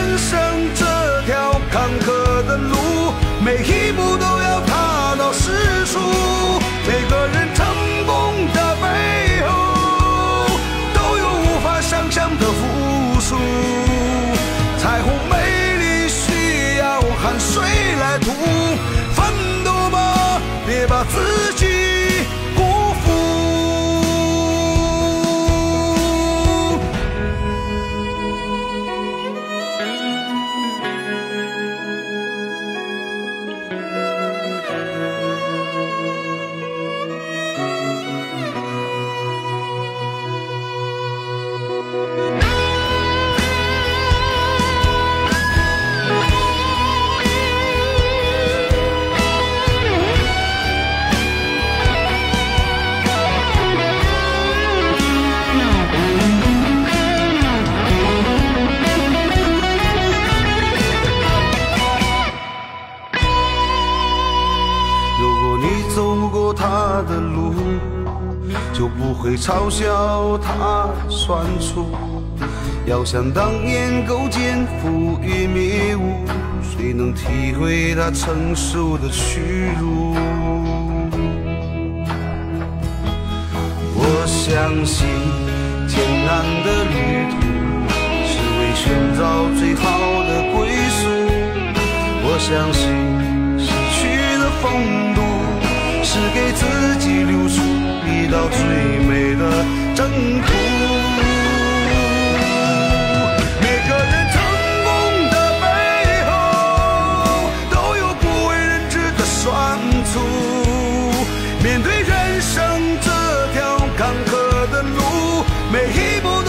人生这条坎坷的路，每一步都要踏到实处。每个人成功的背后，都有无法想象的付出。彩虹美丽需要汗水来涂，奋斗吧，别把自己。他的路，就不会嘲笑他酸楚，要想当年勾践覆于迷雾，谁能体会他成熟的屈辱？我相信艰难的旅途是为寻找最好的归宿，我相信失去的风是给自己留出。一道最美的征途。每个人成功的背后，都有不为人知的酸楚。面对人生这条坎坷的路，每一步。